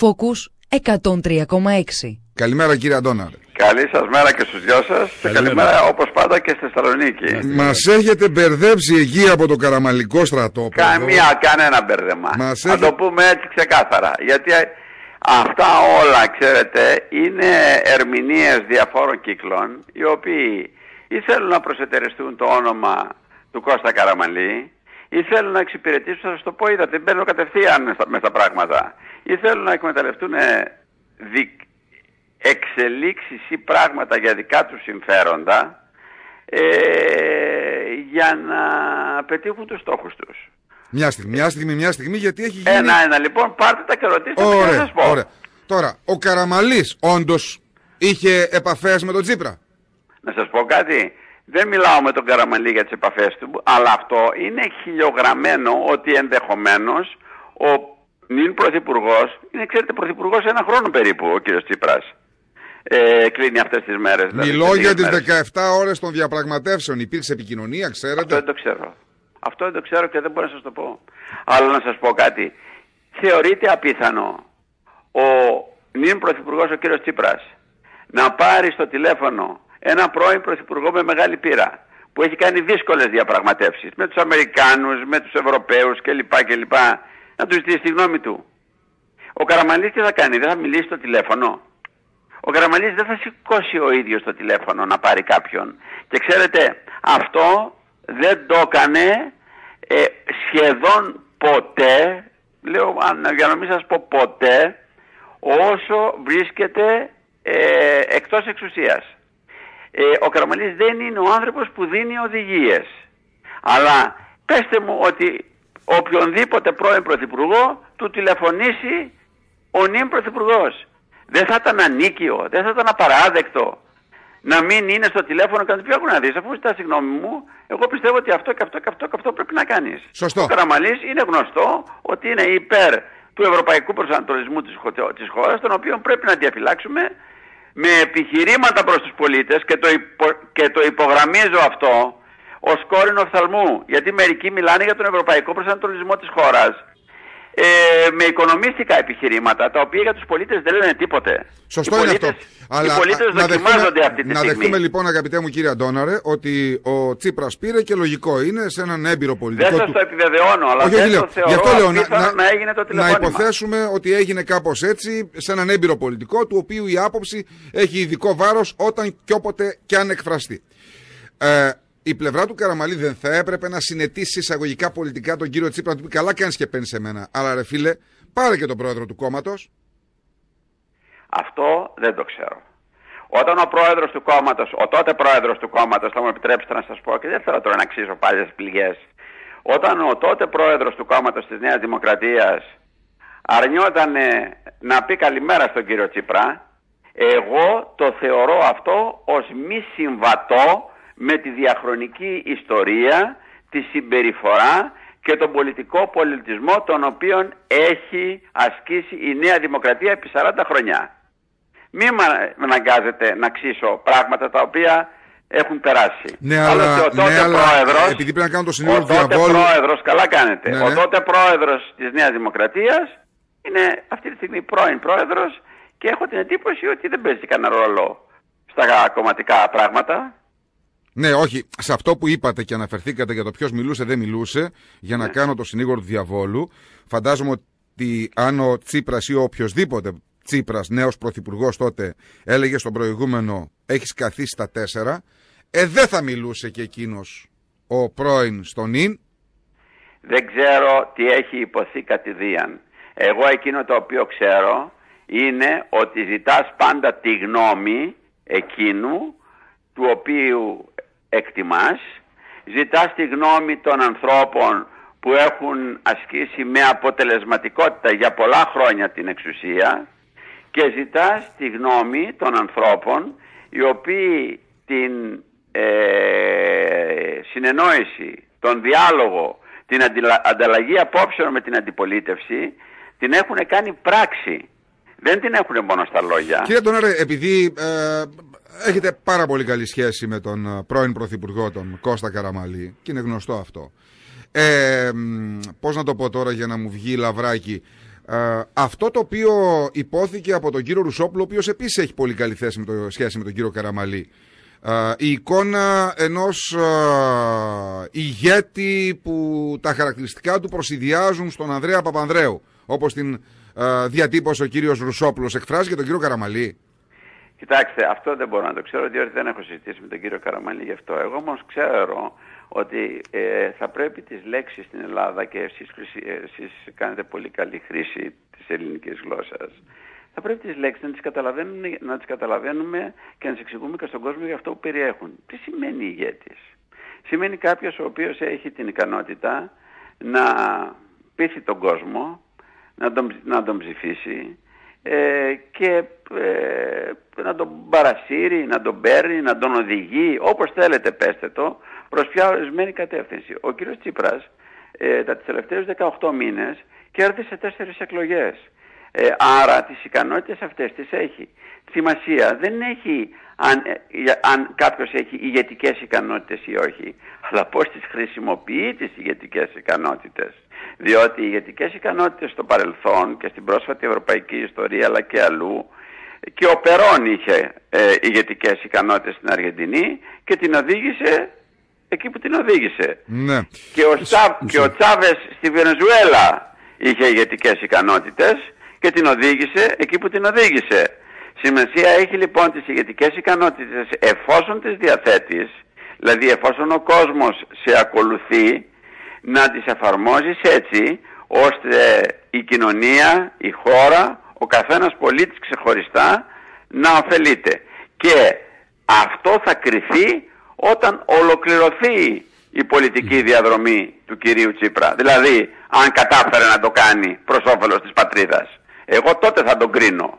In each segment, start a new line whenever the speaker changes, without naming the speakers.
Focus 103,6.
Καλημέρα κύριε Αντώναρ.
Καλή σας μέρα και στους δυο σας και καλημέρα όπως πάντα και στη Θεσσαλονίκη.
Μας έχετε μπερδέψει εκεί από το καραμαλικό στρατό.
Καμία, κανένα μπέρδεμα.
Μας
Να
έχει-
το πούμε έτσι ξεκάθαρα. Γιατί αυτά όλα, ξέρετε, είναι ερμηνείες διαφόρων κύκλων οι οποίοι ή θέλουν να προσετεριστούν το όνομα του Κώστα Καραμαλή ή θέλουν να εξυπηρετήσουν, θα σας το πω, είδατε, μπαίνω κατευθείαν στα- μες στα πράγματα. Ή θέλουν να εκμεταλλευτούν ε, δικ- εξελίξεις ή πράγματα για δικά τους συμφέροντα ε, για να πετύχουν τους στόχους τους.
Μια στιγμή, μια στιγμή, μια στιγμή γιατί έχει γίνει...
Ένα-ένα λοιπόν, πάρτε τα και ρωτήστε με και θα
Ωραία,
σας πω.
ωραία. Τώρα, ο Καραμαλής όντως είχε επαφές με τον Τσίπρα.
Να σας πω κάτι. Δεν μιλάω με τον Καραμαλή για τις επαφές του, αλλά αυτό είναι χιλιογραμμένο ότι ενδεχομένως ο νυν πρωθυπουργός, είναι ξέρετε πρωθυπουργός ένα χρόνο περίπου ο κύριος Τσίπρας. Ε, κλείνει αυτές τις μέρες. δηλαδή,
Μιλώ
σε
για
λίγες
τις
μέρες.
17 ώρες των διαπραγματεύσεων. Υπήρξε επικοινωνία,
Αυτό
ξέρετε.
δεν το ξέρω. Αυτό δεν το ξέρω και δεν μπορώ να σας το πω. Αλλά να σας πω κάτι. Θεωρείται απίθανο ο νυν πρωθυπουργός ο κύριος Τσίπρας να πάρει στο τηλέφωνο ένα πρώην πρωθυπουργό με μεγάλη πείρα που έχει κάνει δύσκολες διαπραγματεύσεις με τους Αμερικάνους, με τους Ευρωπαίους κλπ. κλπ. Να του ζητήσει τη γνώμη του. Ο Καραμαλής τι θα κάνει, δεν θα μιλήσει στο τηλέφωνο. Ο Καραμαλής δεν θα σηκώσει ο ίδιος το τηλέφωνο να πάρει κάποιον. Και ξέρετε, αυτό δεν το έκανε ε, σχεδόν ποτέ, λέω αν- για να μην σας πω ποτέ, όσο βρίσκεται ε, εκτός εξουσίας. Ε, ο Καραμαλής δεν είναι ο άνθρωπος που δίνει οδηγίες. Αλλά πέστε μου ότι οποιονδήποτε πρώην πρωθυπουργό του τηλεφωνήσει ο νυν πρωθυπουργός. Δεν θα ήταν ανίκιο, δεν θα ήταν απαράδεκτο να μην είναι στο τηλέφωνο και να του πει «Άκου να δεις, αφού ζητάς συγγνώμη μου, εγώ πιστεύω ότι αυτό και αυτό και αυτό και αυτό πρέπει να κάνεις.
Σωστό.
Ο Καραμαλής είναι γνωστό ότι είναι υπέρ του ευρωπαϊκού προσανατολισμού της, χω- της χώρας, τον οποίο πρέπει να διαφυλάξουμε με επιχειρήματα προς τους πολίτες και το, υπο- και το υπογραμμίζω αυτό ως κόρηνο οφθαλμού, γιατί μερικοί μιλάνε για τον ευρωπαϊκό προσανατολισμό της χώρας ε, με οικονομίστικα επιχειρήματα, τα οποία για τους πολίτες δεν λένε τίποτε.
Σωστό
οι
είναι
πολίτες,
αυτό.
οι πολίτες
να
δοκιμάζονται
δεχτούμε,
αυτή τη
να
στιγμή.
δεχτούμε λοιπόν, αγαπητέ μου κύριε Αντώναρε, ότι ο Τσίπρας πήρε και λογικό είναι σε έναν έμπειρο πολιτικό.
Δεν σας
του-
το επιβεβαιώνω, αλλά
Όχι, όχι,
δεν
λέω.
το θεωρώ
Γι' αυτό λέω να,
απίθανο
να,
να έγινε το
να
τηλεφώνημα.
υποθέσουμε ότι έγινε κάπως έτσι σε έναν έμπειρο πολιτικό, του οποίου η άποψη έχει ειδικό βάρος όταν και όποτε και αν εκφραστεί. Ε, η πλευρά του Καραμαλή δεν θα έπρεπε να συνετίσει εισαγωγικά πολιτικά τον κύριο Τσίπρα να του πει καλά κάνεις και παίρνεις σε μένα. Αλλά ρε φίλε, πάρε και τον πρόεδρο του κόμματος.
Αυτό δεν το ξέρω. Όταν ο πρόεδρος του κόμματος, ο τότε πρόεδρος του κόμματος, θα μου επιτρέψετε να σας πω και δεν θέλω τώρα να αξίζω πάλι τις πληγές, όταν ο τότε πρόεδρος του κόμματος της Νέας Δημοκρατίας αρνιόταν να πει καλημέρα στον κύριο Τσίπρα, εγώ το θεωρώ αυτό ως μη συμβατό με τη διαχρονική ιστορία, τη συμπεριφορά και τον πολιτικό πολιτισμό τον οποίο έχει ασκήσει η Νέα Δημοκρατία επί 40 χρόνια. Μην με αναγκάζετε να ξύσω πράγματα τα οποία έχουν περάσει.
Ναι,
Άλλωστε,
αλλά-
ο τότε
ναι, αλλά
πρόεδρος,
επειδή πρέπει να κάνω το συνήγορο
ο τότε
διαβόλου-
πρόεδρος, καλά κάνετε,
Ναι,
ο
ναι.
τότε πρόεδρος της Νέας Δημοκρατίας είναι αυτή τη στιγμή πρώην πρόεδρος και έχω την εντύπωση ότι δεν παίζει κανένα ρόλο στα κομματικά πράγματα.
Ναι, όχι. Σε αυτό που είπατε και αναφερθήκατε για το ποιος μιλούσε, δεν μιλούσε, για
Ναι.
να κάνω το συνήγορο του διαβόλου, φαντάζομαι ότι αν ο Τσίπρας ή ο οποιοδήποτε Τσίπρας, νέος πρωθυπουργός τότε, έλεγε στον προηγούμενο Έχεις καθίσει στα τέσσερα, ε, δεν θα μιλούσε και εκείνος ο πρώην στον Ιν.
Δεν ξέρω τι έχει υποθεί κατηδίαν. Εγώ εκείνο το οποίο ξέρω είναι ότι ζητάς πάντα τη γνώμη εκείνου του οποίου εκτιμάς, ζητάς τη γνώμη των ανθρώπων που έχουν ασκήσει με αποτελεσματικότητα για πολλά χρόνια την εξουσία και ζητάς τη γνώμη των ανθρώπων οι οποίοι την ε, συνεννόηση, τον διάλογο, την αντιλα- ανταλλαγή απόψεων με την αντιπολίτευση την έχουν κάνει πράξη. Δεν την έχουν μόνο στα λόγια.
Κύριε Τονάρε, επειδή ε, έχετε πάρα πολύ καλή σχέση με τον ε, πρώην Πρωθυπουργό, τον Κώστα Καραμαλή, και είναι γνωστό αυτό. Ε, μ, πώς να το πω τώρα για να μου βγει λαβράκι. Ε, αυτό το οποίο υπόθηκε από τον κύριο Ρουσόπουλο, ο οποίος επίσης έχει πολύ καλή θέση με το, σχέση με τον κύριο Καραμαλή. Ε, η εικόνα ενός ε, ηγέτη που τα χαρακτηριστικά του προσυδειάζουν στον Ανδρέα Παπανδρέου, όπως την ε, διατύπωσε ο κύριος Ρουσόπουλος, εκφράζει και τον κύριο Καραμαλή.
Κοιτάξτε, αυτό δεν μπορώ να το ξέρω, διότι δεν έχω συζητήσει με τον κύριο Καραμαλή γι' αυτό. Εγώ όμως ξέρω ότι ε, θα πρέπει τις λέξεις στην Ελλάδα και εσείς, εσείς κάνετε πολύ καλή χρήση της ελληνικής γλώσσας θα πρέπει τις λέξεις να τις, καταλαβαίνουμε, να τις καταλαβαίνουμε και να τις εξηγούμε και στον κόσμο για αυτό που περιέχουν. Τι σημαίνει ηγέτης; Σημαίνει κάποιος ο οποίος έχει την ικανότητα να πείθει τον κόσμο, να τον, να τον ψηφίσει ε, και ε, να τον παρασύρει, να τον παίρνει, να τον οδηγεί, όπως θέλετε πέστε το, προς ποια ορισμένη κατεύθυνση. Ο κύριος Τσίπρας ε, τα τελευταίους 18 μήνες κέρδισε τέσσερις εκλογές. Ε, άρα τις ικανότητες αυτές τις έχει. Σημασία δεν έχει αν, ε, αν κάποιος έχει ηγετικές ικανότητες ή όχι, αλλά πώς τις χρησιμοποιεί τις ηγετικές ικανότητες. Διότι οι ηγετικές ικανότητες στο παρελθόν και στην πρόσφατη ευρωπαϊκή ιστορία αλλά και αλλού και ο Περόν είχε ε, ηγετικές ικανότητες στην Αργεντινή και την οδήγησε εκεί που την οδήγησε.
Ναι.
Και, ο, και ο Τσάβες στη Βενεζουέλα είχε ηγετικές ικανότητες και την οδήγησε εκεί που την οδήγησε. Σημασία έχει λοιπόν τις ηγετικές ικανότητες εφόσον τις διαθέτεις, δηλαδή εφόσον ο κόσμος σε ακολουθεί, να τις εφαρμόζεις έτσι ώστε η κοινωνία, η χώρα, ο καθένας πολίτης ξεχωριστά να ωφελείται. Και αυτό θα κριθεί όταν ολοκληρωθεί η πολιτική διαδρομή του κυρίου Τσίπρα. Δηλαδή, αν κατάφερε να το κάνει προς όφελος της πατρίδας. Εγώ τότε θα τον κρίνω.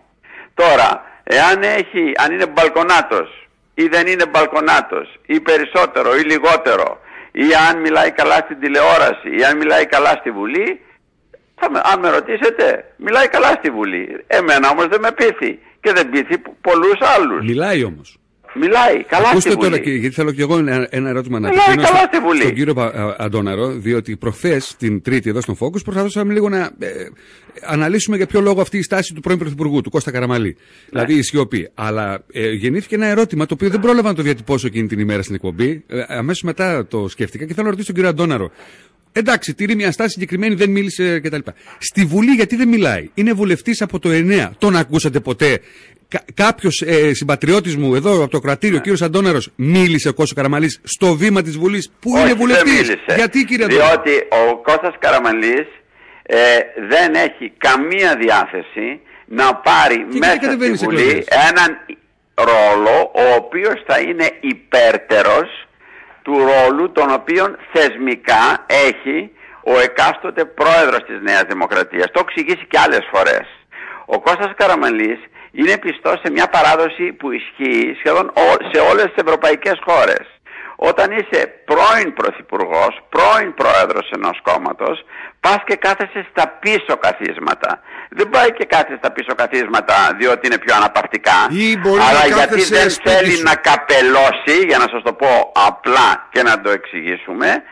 Τώρα, εάν έχει, αν είναι μπαλκονάτος ή δεν είναι μπαλκονάτος ή περισσότερο ή λιγότερο ή αν μιλάει καλά στην τηλεόραση ή αν μιλάει καλά στη Βουλή, θα με, αν με ρωτήσετε, μιλάει καλά στη Βουλή. Εμένα όμως δεν με πείθει και δεν πείθει πολλούς άλλους.
Μιλάει όμως.
Μιλάει καλά
Ακούστε
στη Βουλή.
τώρα, γιατί θέλω και εγώ ένα, ένα ερώτημα να
Μιλάει
απευθύνω
καλά
στο-
στη Βουλή.
στον κύριο Πα- Αντώναρο, διότι προχθές την Τρίτη εδώ στον Focus προσπαθούσαμε λίγο να ε, αναλύσουμε για ποιο λόγο αυτή η στάση του πρώην Πρωθυπουργού, του Κώστα Καραμαλή. Δηλαδή η σιωπή. Αλλά ε, γεννήθηκε ένα ερώτημα το οποίο δεν πρόλαβα να το διατυπώσω εκείνη την ημέρα στην εκπομπή. Ε, Αμέσως μετά το σκέφτηκα και θέλω να ρωτήσω τον κύριο Αντώναρο. Εντάξει, τηρεί μια στάση συγκεκριμένη, δεν μίλησε κτλ. Στη Βουλή γιατί δεν μιλάει; Είναι βουλευτής από το 9. Τον ακούσατε ποτέ; Κα- Κάποιος ε, συμπατριώτης μου εδώ από το κρατήριο, ο κύριος Αντώναρος, μίλησε ο Κώσο Καραμαλής στο βήμα της Βουλής. Πού
Όχι,
είναι
δεν
βουλευτής;
μίλησε.
Γιατί κύριε Αντώναρο.
Διότι ο Κώστας Καραμαλής ε, δεν έχει καμία διάθεση να πάρει
γιατί
μέσα
κατεβαίνεις
στη
στις
Βουλή
εκλογές;
έναν ρόλο ο οποίος θα είναι υπέρτερος του ρόλου τον οποίο θεσμικά έχει ο εκάστοτε πρόεδρος της Νέας Δημοκρατίας. Το έχω εξηγήσει και άλλες φορές. Ο Κώστας Καραμαλής είναι πιστός σε μια παράδοση που ισχύει σχεδόν ό- σε όλες τις ευρωπαϊκές χώρες. Όταν είσαι πρώην πρωθυπουργός, πρώην πρόεδρος ενός κόμματος, πας και κάθεσαι στα πίσω καθίσματα. Δεν πάει και κάθεσαι στα πίσω καθίσματα διότι είναι πιο αναπαυτικά,
Ή μπορεί να
αλλά γιατί
κάθεσαι
δεν
σπίτι
θέλει
σου.
να καπελώσει, για να σας το πω απλά και να το εξηγήσουμε,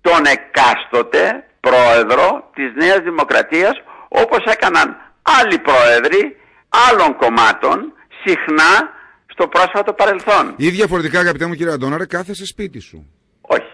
τον εκάστοτε πρόεδρο της Νέας Δημοκρατίας όπως έκαναν άλλοι πρόεδροι άλλων κομμάτων συχνά στο πρόσφατο παρελθόν.
Ή διαφορετικά, αγαπητέ μου κύριε Αντώναρε, κάθεσαι σπίτι σου.
Όχι.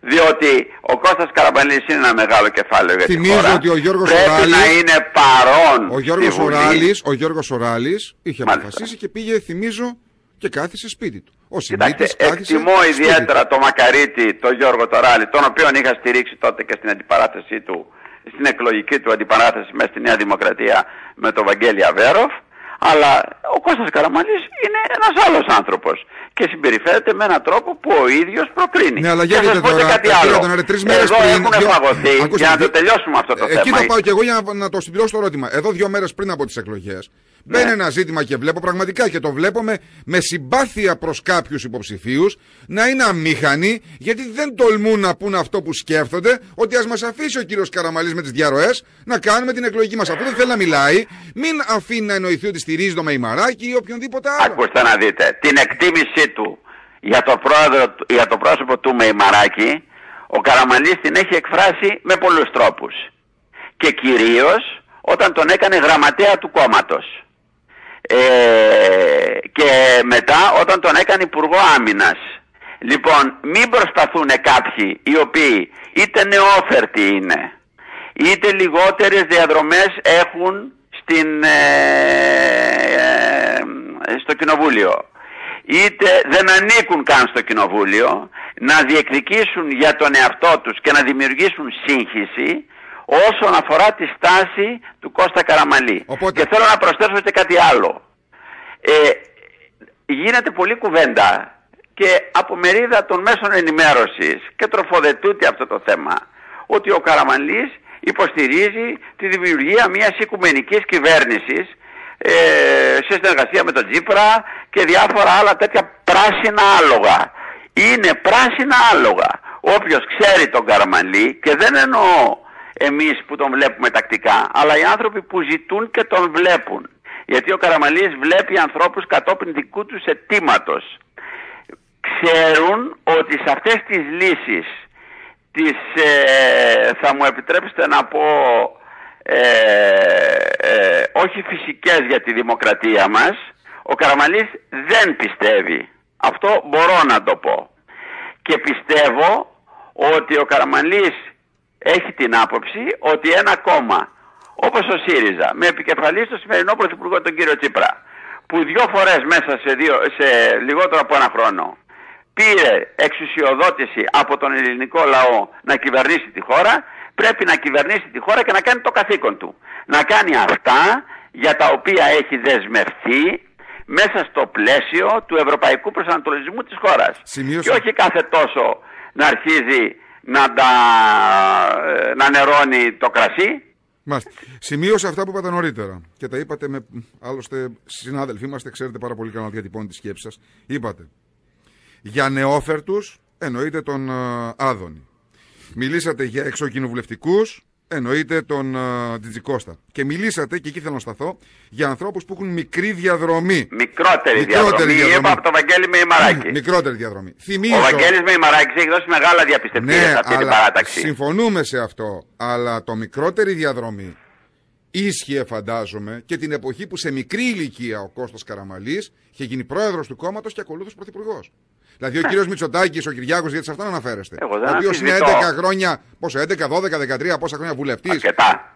Διότι ο Κώστας Καραμπαλής είναι ένα μεγάλο κεφάλαιο για
Θυμίζω
τη χώρα.
ότι ο Γιώργος
Πρέπει
Οράλης-
να είναι παρόν
Ο Γιώργος
στη Βουλή.
Οράλης, ο Γιώργος Οράλης είχε
Μάλιστα.
αποφασίσει και πήγε, θυμίζω, και κάθισε σπίτι του. Ο
Κοιτάξτε,
Σιμίτης κάθισε
εκτιμώ
σπίτι
ιδιαίτερα τον Μακαρίτη, τον Γιώργο Τωράλη, τον οποίο είχα στηρίξει τότε και στην αντιπαράθεσή του, στην εκλογική του αντιπαράθεση μέσα στη Νέα Δημοκρατία με τον Βαγγέλη Αβέροφ, αλλά ο Κώστας Καραμαλής είναι ένας άλλος άνθρωπος και συμπεριφέρεται με έναν τρόπο που ο ίδιος προκρίνει.
Ναι, αλλά
Και
για
θα σας
δείτε
πω και
τώρα,
κάτι
ε, κύριε
άλλο.
Αντωνάρε, τρεις μέρες
Εδώ
πριν,
έχουν
δύο-
φαγωθεί,
Ακούστε,
για να το
δύο-
τελειώσουμε αυτό το
Ε, Εκεί
θέμα.
θα πάω και εγώ για να, να το συμπληρώσω το ερώτημα. Εδώ δύο μέρες πριν από τις εκλογές.
Ναι.
Μπαίνει ένα ζήτημα και βλέπω πραγματικά και το βλέπω με, με συμπάθεια προς κάποιους υποψηφίους να είναι αμήχανοι γιατί δεν τολμούν να πούν αυτό που σκέφτονται ότι ας μας αφήσει ο κύριος Καραμαλής με τις διαρροές να κάνουμε την εκλογική μας. Αυτό δεν θέλει να μιλάει, μην αφήνει να εννοηθεί ότι στηρίζει το Μεϊμαράκι ή οποιονδήποτε άλλο.
Ακούστε να δείτε, την εκτίμησή του για το, πρόεδρο, του- για το πρόσωπο του Μεϊμαράκη, ο Καραμαλής την έχει εκφράσει με πολλούς τρόπους. Και κυρίως όταν τον έκανε γραμματέα του κόμματος. Ε, και μετά όταν τον έκανε Υπουργό Άμυνας. Λοιπόν, μην προσπαθούν κάποιοι οι οποίοι είτε νεόφερτοι είναι, είτε λιγότερες διαδρομές έχουν στην, ε, ε, στο κοινοβούλιο, είτε δεν ανήκουν καν στο κοινοβούλιο, να διεκδικήσουν για τον εαυτό τους και να δημιουργήσουν σύγχυση όσον αφορά τη στάση του Κώστα Καραμαλή.
Οπότε-
Και θέλω να προσθέσω και κάτι άλλο. Ε, γίνεται πολλή κουβέντα και από μερίδα των μέσων ενημέρωσης και τροφοδετούται αυτό το θέμα ότι ο Καραμαλής υποστηρίζει τη δημιουργία μιας οικουμενικής κυβέρνησης ε, σε συνεργασία με τον Τζίπρα και διάφορα άλλα τέτοια πράσινα άλογα. Είναι πράσινα άλογα. Όποιος ξέρει τον Καραμαλή και δεν εννοώ εμείς που τον βλέπουμε τακτικά, αλλά οι άνθρωποι που ζητούν και τον βλέπουν. Γιατί ο Καραμαλής βλέπει ανθρώπους κατόπιν δικού τους αιτήματος. Ξέρουν ότι σε αυτές τις λύσεις, τις, ε, θα μου επιτρέψετε να πω, ε, ε, όχι φυσικές για τη δημοκρατία μας, ο Καραμαλής δεν πιστεύει. Αυτό μπορώ να το πω. Και πιστεύω ότι ο Καραμαλής έχει την άποψη ότι ένα κόμμα όπως ο ΣΥΡΙΖΑ με επικεφαλής στο σημερινό πρωθυπουργό τον κύριο Τσίπρα που δυο φορές μέσα σε, δύο, σε λιγότερο από ένα χρόνο πήρε εξουσιοδότηση από τον ελληνικό λαό να κυβερνήσει τη χώρα πρέπει να κυβερνήσει τη χώρα και να κάνει το καθήκον του. Να κάνει αυτά για τα οποία έχει δεσμευτεί μέσα στο πλαίσιο του ευρωπαϊκού προσανατολισμού της χώρας.
Σημείωσα.
Και όχι κάθε τόσο να αρχίζει να, τα, ε, να νερώνει το κρασί.
Μάλιστα. Σημείωσα αυτά που είπατε νωρίτερα. Και τα είπατε με. Άλλωστε, συνάδελφοί είμαστε, ξέρετε πάρα πολύ καλά να διατυπώνει τη σκέψη σας. Είπατε. Για νεόφερτους εννοείται τον ε, Άδωνη. Μιλήσατε για εξοκοινοβουλευτικού, εννοείται τον ε, Τζιτζικώστα. Και μιλήσατε, και εκεί θέλω να σταθώ, για ανθρώπους που έχουν μικρή διαδρομή.
Μικρότερη,
Μικρότερη
διαδρομή.
διαδρομή.
Είπα από το Βαγγέλη με Ημαράκη.
Μικρότερη διαδρομή. Θυμίζω.
Ο Βαγγέλης με Ημαράκης έχει δώσει μεγάλα διαπιστευτήρια
Ναι,
σε αυτή την
αλλά
παράταξη.
συμφωνούμε σε αυτό. Αλλά το μικρότερη διαδρομή ίσχυε, φαντάζομαι, και την εποχή που σε μικρή ηλικία ο Κώστας Καραμαλής είχε γίνει πρόεδρος του κόμματος και ακολούθως πρωθυπουργός. Δηλαδή ο κύριος Μητσοτάκης, ο Κυριάκος, γιατί σε αυτόν αναφέρεστε.
Ναι. Εγώ δεν
ο οποίος είναι
αμφισβητώ.
10 χρόνια, πόσο, 11, 12, 13, πόσα χρόνια βουλευτής.
Αρκετά.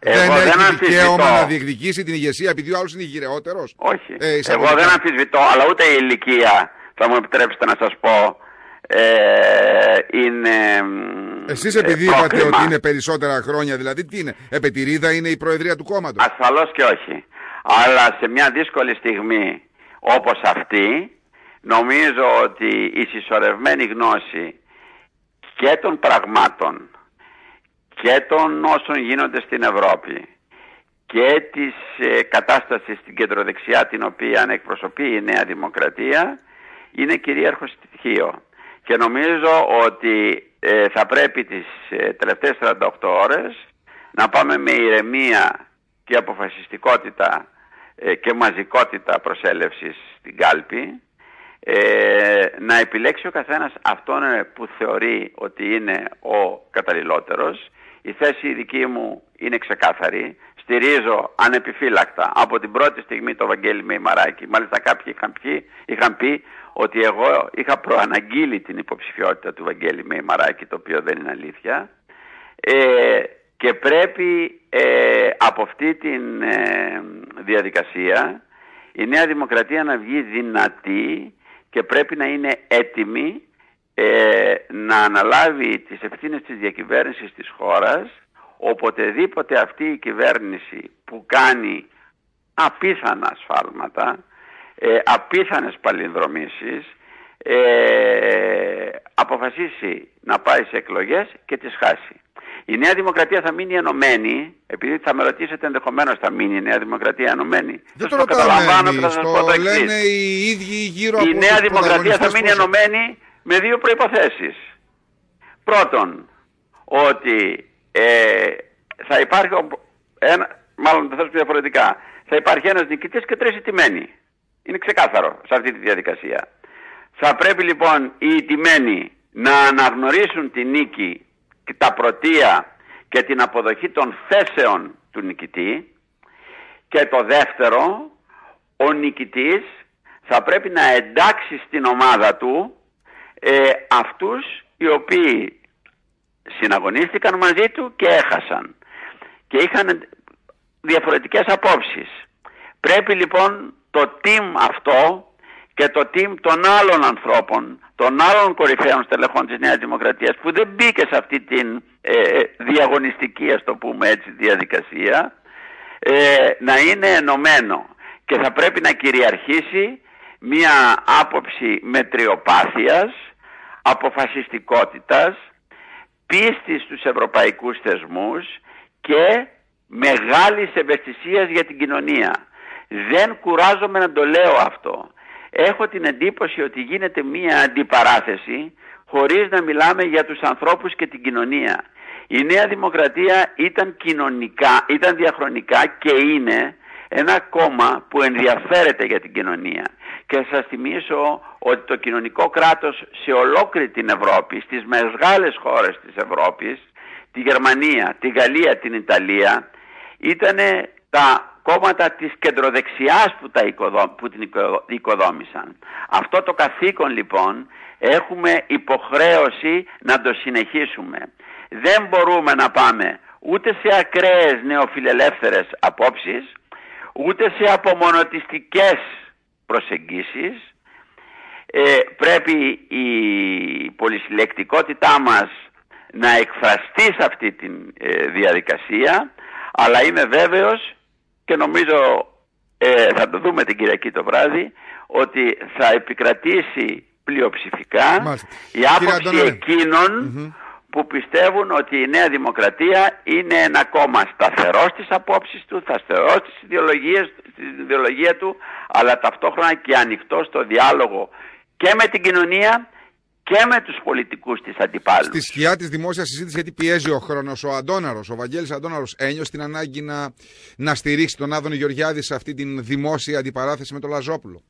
Δεν
Εγώ δεν
έχει δικαίωμα να
αμφισβητώ.
διεκδικήσει την ηγεσία επειδή ο άλλος είναι γυρεότερος.
Όχι.
Ε,
Εγώ
εισαγωγικά.
δεν αμφισβητώ, αλλά ούτε η ηλικία, θα μου επιτρέψετε να σας πω, ε, είναι μ,
Εσείς
ε,
επειδή είπατε
πρόκλημα.
ότι είναι περισσότερα χρόνια, δηλαδή τι είναι, επετηρίδα είναι η προεδρία του κόμματος.
Ασφαλώς και όχι. Αλλά σε μια δύσκολη στιγμή όπως αυτή, νομίζω ότι η συσσωρευμένη γνώση και των πραγμάτων και των όσων γίνονται στην Ευρώπη και της ε, κατάστασης στην κεντροδεξιά την οποία εκπροσωπεί η Νέα Δημοκρατία είναι κυρίαρχο στοιχείο. Και νομίζω ότι ε, θα πρέπει τις ε, τελευταίες 48 ώρες να πάμε με ηρεμία και αποφασιστικότητα ε, και μαζικότητα προσέλευσης στην κάλπη ε, να επιλέξει ο καθένας αυτόν ε, που θεωρεί ότι είναι ο καταλληλότερος. Η θέση η δική μου είναι ξεκάθαρη. Στηρίζω ανεπιφύλακτα από την πρώτη στιγμή το Βαγγέλη Μεϊμαράκη. Μάλιστα κάποιοι είχαν πει, είχαν πει ότι εγώ είχα προαναγγείλει την υποψηφιότητα του Βαγγέλη Μεϊμαράκη, το οποίο δεν είναι αλήθεια. Ε, και πρέπει ε, από αυτή τη ε, διαδικασία η Νέα Δημοκρατία να βγει δυνατή και πρέπει να είναι έτοιμη ε, να αναλάβει τις ευθύνες της διακυβέρνησης της χώρας οποτεδήποτε αυτή η κυβέρνηση που κάνει απίθανα σφάλματα, ε, απίθανες παλινδρομήσεις, ε, αποφασίσει να πάει σε εκλογές και τις χάσει. Η Νέα Δημοκρατία θα μείνει ενωμένη, επειδή θα με ρωτήσετε ενδεχομένως θα μείνει η Νέα Δημοκρατία ενωμένη.
Δεν
Σας
το
καταλαμβάνω
ρωτάμε
και θα σας
εμείς,
πω το
το
εξής.
λένε οι ίδιοι γύρω από
Η Νέα
τους
Δημοκρατία θα
πρωταγωνιστές
μείνει
πώς-
ενωμένη με δύο προϋποθέσεις. Πρώτον, ότι ε, θα υπάρχει, ο- ένα, μάλλον το θέσω διαφορετικά, θα υπάρχει ένας νικητής και τρεις ηττημένοι. Είναι ξεκάθαρο σε αυτή τη διαδικασία. Θα πρέπει λοιπόν οι ηττημένοι να αναγνωρίσουν τη νίκη και τα πρωτεία και την αποδοχή των θέσεων του νικητή και το δεύτερο, ο νικητής θα πρέπει να εντάξει στην ομάδα του ε, αυτούς οι οποίοι συναγωνίστηκαν μαζί του και έχασαν και είχαν διαφορετικές απόψεις. Πρέπει λοιπόν το team αυτό και το team των άλλων ανθρώπων, των άλλων κορυφαίων στελεχών της Νέας Δημοκρατίας που δεν μπήκε σε αυτή την ε, διαγωνιστική ας το πούμε έτσι διαδικασία ε, να είναι ενωμένο και θα πρέπει να κυριαρχήσει μία άποψη μετριοπάθειας, αποφασιστικότητας, πίστης στους ευρωπαϊκούς θεσμούς και μεγάλης ευαισθησίας για την κοινωνία. Δεν κουράζομαι να το λέω αυτό. Έχω την εντύπωση ότι γίνεται μία αντιπαράθεση χωρίς να μιλάμε για τους ανθρώπους και την κοινωνία. Η Νέα Δημοκρατία ήταν κοινωνικά, ήταν διαχρονικά και είναι ένα κόμμα που ενδιαφέρεται για την κοινωνία. Και σας θυμίσω ότι το κοινωνικό κράτος σε ολόκληρη την Ευρώπη, στις μεγάλες χώρες της Ευρώπης, τη Γερμανία, τη Γαλλία, την Ιταλία, ήταν τα κόμματα της κεντροδεξιάς που, τα που την οικοδόμησαν. Αυτό το καθήκον λοιπόν έχουμε υποχρέωση να το συνεχίσουμε. Δεν μπορούμε να πάμε ούτε σε ακραίες νεοφιλελεύθερες απόψεις, ούτε σε απομονωτιστικές προσεγγίσεις. Ε, πρέπει η πολυσυλλεκτικότητά μας να εκφραστεί σε αυτή τη ε, διαδικασία, αλλά είμαι βέβαιος και νομίζω ε, θα το δούμε την Κυριακή το βράδυ, ότι θα επικρατήσει πλειοψηφικά η άποψη εκεινων που πιστεύουν ότι η Νέα Δημοκρατία είναι ένα κόμμα σταθερό στις απόψεις του, σταθερό στις ιδεολογίες, στην ιδεολογία του, αλλά ταυτόχρονα και ανοιχτό στο διάλογο και με την κοινωνία και με τους πολιτικούς της αντιπάλους.
Στη σκιά της δημόσιας συζήτησης, γιατί πιέζει ο χρόνος, ο Αντώναρος, ο Βαγγέλης Αντώναρος ένιωσε την ανάγκη να, να στηρίξει τον Άδωνο Γεωργιάδης σε αυτή την δημόσια αντιπαράθεση με τον Λαζόπουλο.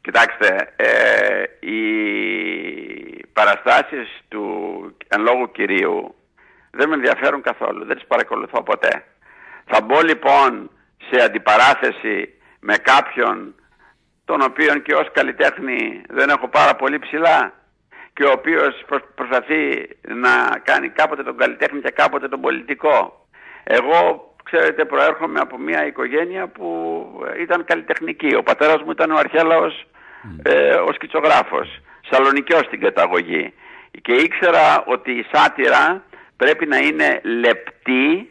Κοιτάξτε, ε, οι παραστάσεις του εν λόγω κυρίου δεν με ενδιαφέρουν καθόλου, δεν τις παρακολουθώ ποτέ. Θα μπω λοιπόν σε αντιπαράθεση με κάποιον τον οποίον και ως καλλιτέχνη δεν έχω πάρα πολύ ψηλά και ο οποίος προσπαθεί να κάνει κάποτε τον καλλιτέχνη και κάποτε τον πολιτικό. Εγώ, ξέρετε, προέρχομαι από μια οικογένεια που ήταν καλλιτεχνική. Ο πατέρας μου ήταν ο αρχαίλαος, ε, ο σκητσογράφος, σαλονικιός στην καταγωγή. Και ήξερα ότι η σάτυρα πρέπει να είναι λεπτή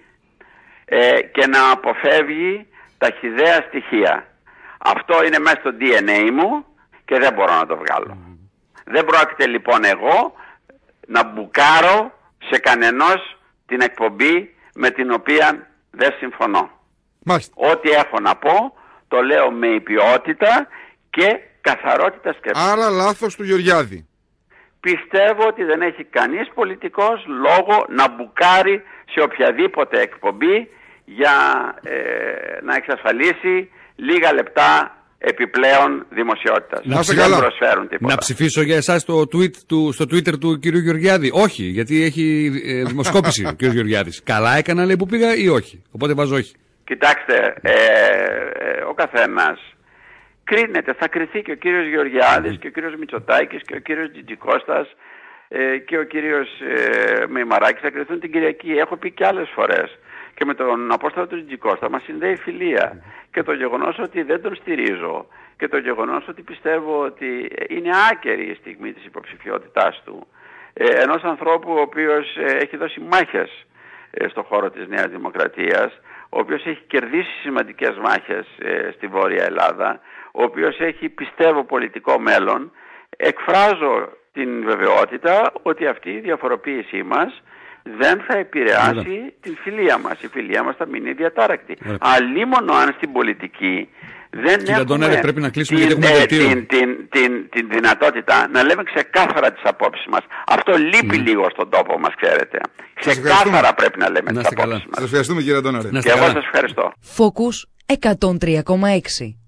ε, και να αποφεύγει τα χιδαία στοιχεία. Αυτό είναι μέσα στο DNA μου και δεν μπορώ να το βγάλω. Δεν πρόκειται λοιπόν εγώ να μπουκάρω σε κανενός την εκπομπή με την οποία δεν συμφωνώ. Ό,τι έχω να πω το λέω με υπιότητα και καθαρότητα σκέψης.
Άρα λάθος του Γεωργιάδη.
Πιστεύω ότι δεν έχει κανείς πολιτικός λόγο να μπουκάρει σε οποιαδήποτε εκπομπή για ε, να εξασφαλίσει λίγα λεπτά επιπλέον δημοσιότητας.
Να δεν
προσφέρουν τίποτα.
Να ψηφίσω για εσάς το tweet του, στο Twitter του κ. Γεωργιάδη. Όχι, γιατί έχει ε, δημοσκόπηση ο κ. Γεωργιάδης. Καλά έκανα λέει που πήγα ή όχι. Οπότε βάζω όχι.
Κοιτάξτε, ε, ε, ο καθένας κρίνεται. Θα κριθεί και ο κύριος Γεωργιάδης και ο κύριος Μητσοτάκης και ο κύριος Τζιτζικώστας ε, και ο κύριος ε, Μημαράκης θα κρυθούν την Κυριακή. Έχω πει και άλλες φορές και με τον Απόστολο του Τζιτζικώστα μας συνδέει φιλία. Και το γεγονός ότι δεν τον στηρίζω και το γεγονός ότι πιστεύω ότι είναι άκερη η στιγμή της υποψηφιότητάς του ε, ενός ανθρώπου ο οποίος ε, έχει δώσει μάχες ε, στον χώρο της Νέας Δημοκρατίας ο οποίος έχει κερδίσει σημαντικές μάχες ε, στη Βόρεια Ελλάδα ο οποίος έχει πιστεύω πολιτικό μέλλον, εκφράζω την βεβαιότητα ότι αυτή η διαφοροποίησή μας δεν θα επηρεάσει την φιλία μας. Η φιλία μας θα μείνει διατάρακτη. Αλλήμωνο αν στην πολιτική δεν Κύριε έχουμε
πρέπει να κλείσουμε
την, ε, την, την, την, την, δυνατότητα να λέμε ξεκάθαρα τις απόψεις μας. Αυτό λείπει λίγο στον τόπο μας, ξέρετε. Ξεκάθαρα πρέπει να λέμε να τις απόψεις μας.
Σας ευχαριστούμε κύριε Αντώναρε.
Και εγώ σας ευχαριστώ.
Focus 103,6